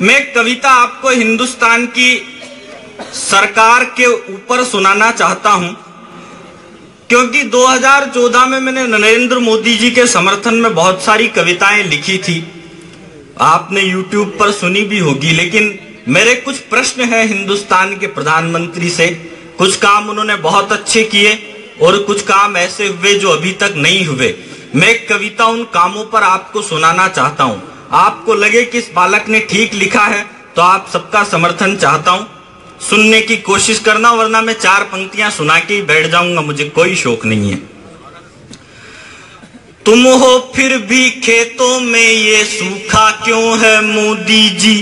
मैं कविता आपको हिंदुस्तान की सरकार के ऊपर सुनाना चाहता हूँ, क्योंकि 2014 में मैंने नरेंद्र मोदी जी के समर्थन में बहुत सारी कविताएँ लिखी थी। आपने YouTube पर सुनी भी होगी, लेकिन मेरे कुछ प्रश्न हैं हिंदुस्तान के प्रधानमंत्री से। कुछ काम उन्होंने बहुत अच्छे किए और कुछ काम ऐसे हुए जो अभी तक नहीं हुए। मैं कविता उन कामों पर आपको सुनाना चाहता हूँ। आपको लगे कि इस बालक ने ठीक लिखा है तो आप सबका समर्थन चाहता हूँ। सुनने की कोशिश करना, वरना मैं चार पंक्तियाँ सुना के बैठ जाऊँगा, मुझे कोई शौक नहीं है। तुम हो फिर भी खेतों में ये सूखा क्यों है मोदी जी?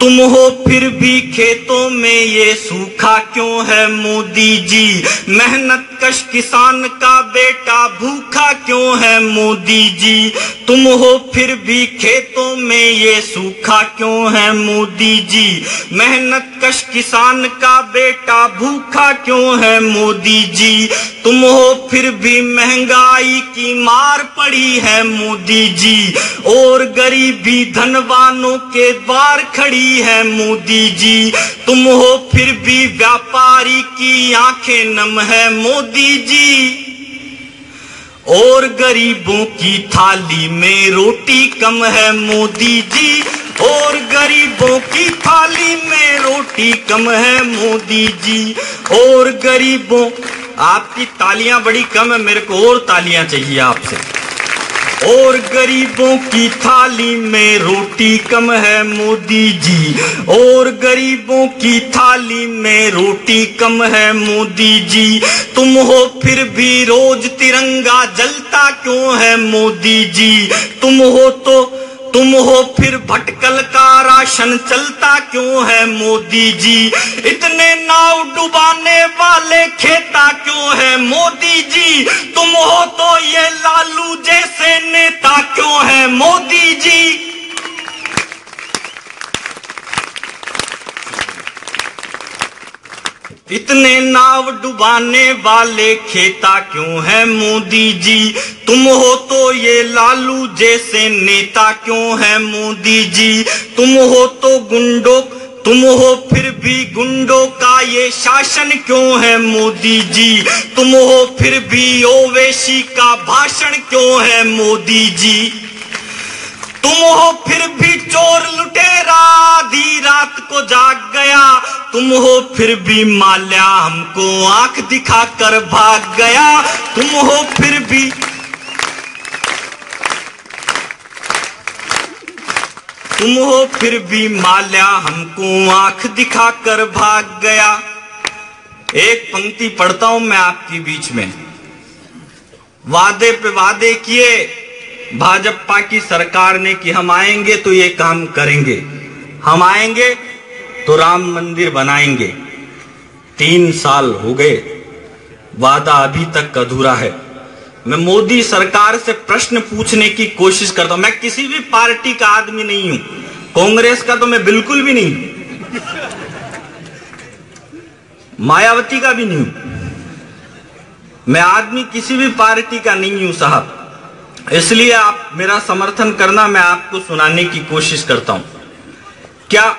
तुम हो फिर भी खेतों में ये सूखा क्यों है मोदी जी? मेहनत कश किसान का बेटा भूखा क्यों है मोदी जी? तुम हो फिर भी खेतों में ये सूखा क्यों है मोदी जी? मेहनत कश किसान का बेटा भूखा क्यों है मोदी जी? तुम हो फिर भी महँगाई की मार पड़ी है मोदी जी। और गरीबी धनवानों के द्वार खड़ी है मोदी जी। तुम हो फिर भी व्यापारी की आँखें नम है मोदी जी और गरीबों की थाली में रोटी कम है मोदी जी। और गरीबों की थाली में रोटी कम है मोदी जी। और गरीबों, आपकी तालियाँ बड़ी कम है, मेरे को और तालियाँ चाहिए आपसे। और गरीबों की थाली में रोटी कम है मोदी जी। और गरीबों की थाली में रोटी कम है मोदी जी। तुम हो फिर भी रोज तिरंगा जलता क्यों है मोदी जी? तुम हो तो तुम हो फिर भटकल का राशन, चलता क्यों है मोदी जी? इतने नाव डुबाने वाले खेता क्यों है मोदी जी? तुम हो तो ये लालू जैसे नेता क्यों है मोदी जी? इतने नाव डुबाने वाले खेता क्यों है मोदी जी? तुम हो तो ये लालू जैसे नेता क्यों है मोदी जी? तुम हो तो गुंडो तुम हो फिर भी गुंडों का ये शासन क्यों है मोदी जी? तुम हो फिर भी ओवेशी का भाषण क्यों है मोदी जी? तुम हो फिर भी चोर लुटेरा, आधी रात को जाग गया। तुम हो फिर भी माल्या, हमको आँख दिखा कर भाग गया। तुम हो फिर भी तुम हो फिर भी माल्या, हमको आँख दिखा कर भाग गया। एक पंक्ति पढ़ता हूँ मैं आपके बीच में। वादे पे वादे किए भाजपा की सरकार ने कि हम आएँगे तो ये काम करेंगे। हम आएँगे तो राम मंदिर बनाएँगे। तीन साल हो गए, वादा अभी तक अधूरा है। मैं मोदी सरकार से प्रश्न पूछने की कोशिश करता हूँ। मैं किसी भी पार्टी का आदमी नहीं हूँ। कांग्रेस का तो मैं बिल्कुल भी नहीं मायावती का भी नहीं हूँ। मैं आदमी किसी भी पार्टी का नहीं हूँ, साहब। इसलिए आप मेरा समर्थन करना मैं आपको सुनाने की कोशिश करता हूँ। क्या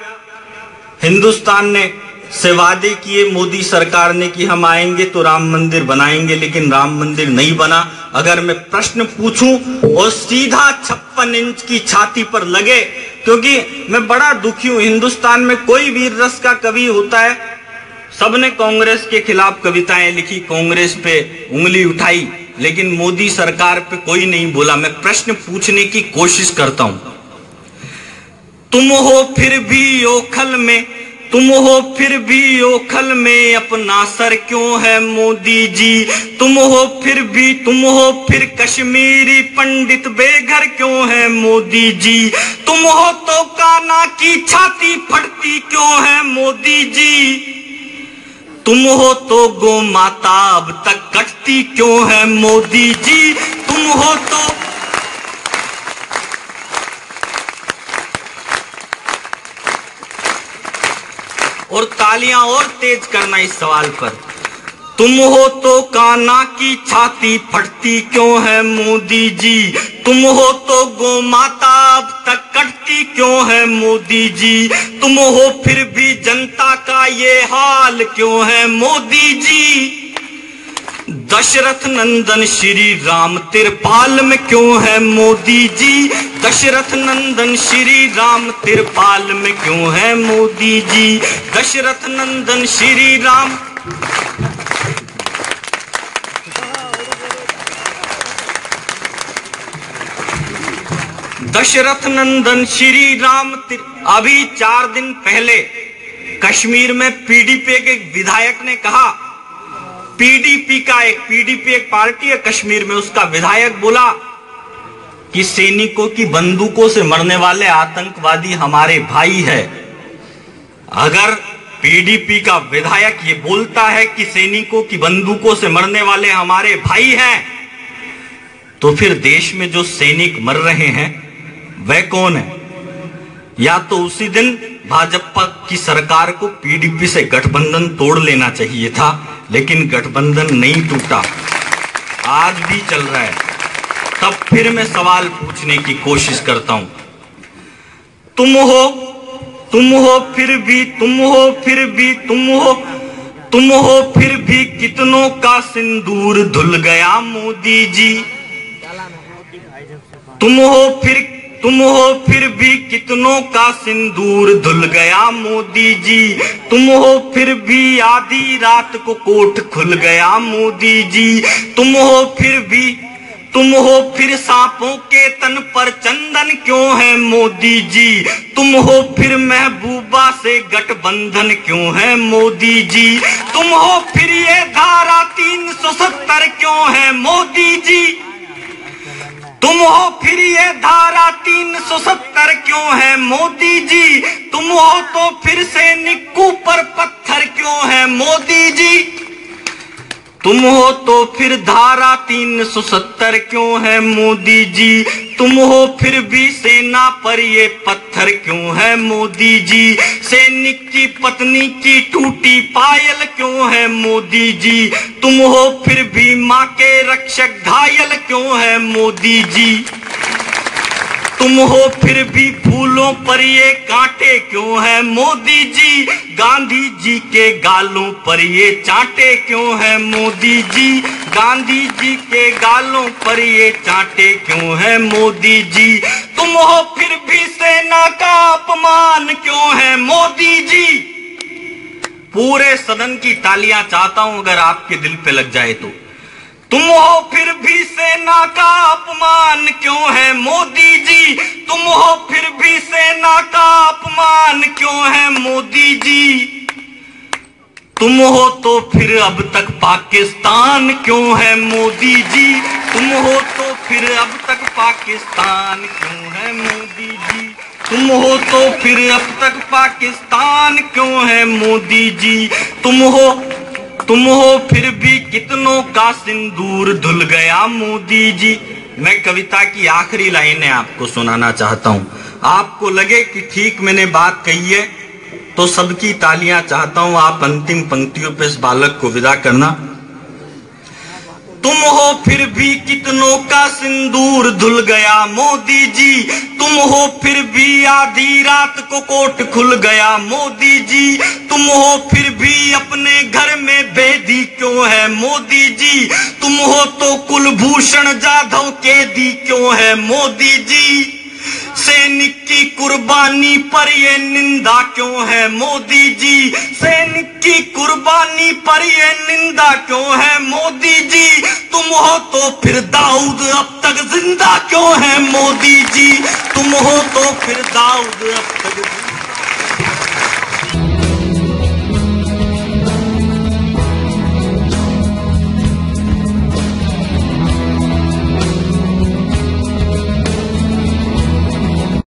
हिंदुस्तान ने से वादे किए, मोदी सरकार ने कि हम आएँगे तो राम मंदिर बनाएँगे, लेकिन राम मंदिर नहीं बना। अगर मैं प्रश्न पूछूँ और सीधा छप्पन इंच की छाती पर लगे, क्योंकि मैं बड़ा दुखी हूँ, हिंदुस्तान में कोई वीर रस का कवि होता है। सबने कांग्रेस के खिलाफ कविताएँ लिखी, कांग्रेस पे उंगली उठाई। लेकिन मोदी सरकार पे कोई नहीं बोला। मैं प्रश्न पूछने की कोशिश करता हूँ। तुम हो फिर भी ओखल में, तुम हो फिर भी ओखल में, अपना सर क्यों है मोदी जी? तुम हो फिर भी, तुम हो फिर कश्मीरी पंडित बेघर क्यों है मोदी जी? तुम हो तो काना की छाती फटती क्यों है मोदी जी? तुम हो तो गो माता, अब तक कटती क्यों है मोदी जी? तुम हो तो और तालियाँ और तेज करना इस सवाल पर। तुम हो तो काना की छाती फटती क्यों है मोदी जी? तुम हो तो गो माता आज़ादी क्यों है मोदी जी? तुम हो फिर भी जनता का ये हाल क्यों है मोदी जी? दशरथ नंदन श्री राम तिरपाल में क्यों है मोदी जी? दशरथ नंदन श्री राम तिरपाल में क्यों है मोदी जी? दशरथ नंदन श्री राम दशरथ नंदन श्री राम अभी चार दिन पहले कश्मीर में पीडीपी के विधायक ने कहा पीडीपी का एक पीडीपी एक पार्टी है कश्मीर में, उसका विधायक बोला कि सैनिकों की बंदूकों से मरने वाले आतंकवादी हमारे भाई है। अगर पीडीपी का विधायक ये बोलता है कि सैनिकों की बंदूकों से मरने वाले हमारे भाई हैं तो फिर देश में जो सैनिक मर रहे हैं वह कौन है? या तो उसी दिन भाजपा की सरकार को पीडीपी से गठबंधन तोड़ लेना चाहिए था, लेकिन गठबंधन नहीं टूटा। आज भी चल रहा है। तब फिर मैं सवाल पूछने की कोशिश करता हूँ। तुम हो तुम हो फिर भी, तुम हो फिर भी, तुम हो तुम हो फिर भी कितनों का सिंदूर धुल गया मोदी जी। तुम हो फिर तुम हो फिर भी कितनों का सिंदूर धुल गया मोदी जी। तुम हो फिर भी आधी रात को कोट खुल गया मोदी जी। तुम हो फिर भी, तुम हो फिर सांपों के तन पर चंदन क्यों है मोदी जी? तुम हो फिर महबूबा से गठबंधन क्यों है मोदी जी? तुम हो फिर ये धारा तीन सौ सत्तर क्यों है मोदी जी? तुम हो फिर ये धारा तीन सौ सत्तर क्यों है मोदी जी? तुम हो तो फिर से निक्कू पर पत्थर क्यों है मोदी जी? तुम हो तो फिर धारा तीन सौ सत्तर क्यों है मोदी जी? तुम हो फिर भी सेना पर ये पत्थर क्यों है मोदी जी? सैनिक की पत्नी की टूटी पायल क्यों है मोदी जी? तुम हो फिर भी माँ के रक्षक घायल क्यों है मोदी जी? तुम हो फिर भी फूलों पर ये कांटे क्यों है मोदी जी? गांधी जी के गालों पर ये चांटे क्यों है मोदी जी? गांधी जी के गालों पर ये चांटे क्यों है मोदी जी? तुम हो फिर भी सेना का अपमान क्यों है मोदी जी? पूरे सदन की तालियाँ चाहता हूँ अगर आपके दिल पे लग जाए तो। तुम हो फिर भी सेना का अपमान क्यों है मोदी जी? तुम हो फिर भी सेना का अपमान क्यों है मोदी जी? तुम हो तो फिर अब तक पाकिस्तान क्यों है मोदी जी? तुम हो तो फिर अब तक पाकिस्तान क्यों तुम हो तो फिर अब तक पाकिस्तान क्यों है मोदी जी? तुम हो तुम हो फिर भी कितनों का सिंदूर धुल गया मोदी जी। मैं कविता की आखिरी लाइनें आपको सुनाना चाहता हूँ। आपको लगे कि ठीक मैंने बात कही है तो सबकी तालियाँ चाहता हूँ आप अंतिम पंक्तियों पे इस बालक को विदा करना। तुम हो फिर भी कितनों का सिंदूर धुल गया मोदी जी। तुम हो फिर भी आधी रात को कोट खुल गया मोदी जी। तुम हो फिर भी अपने घर में बेदी क्यों है मोदी जी। तुम हो तो कुलभूषण जाधव के दी क्यों है मोदी जी। सैनिक की कुर्बानी पर ये निंदा क्यों है मोदी जी? सैनिक की कुर्बानी पर ये निंदा क्यों है मोदी जी? तुम हो तो फिर दाऊद अब तक ज़िंदा क्यों है मोदी जी? तुम हो तो फिर दाऊद अब तक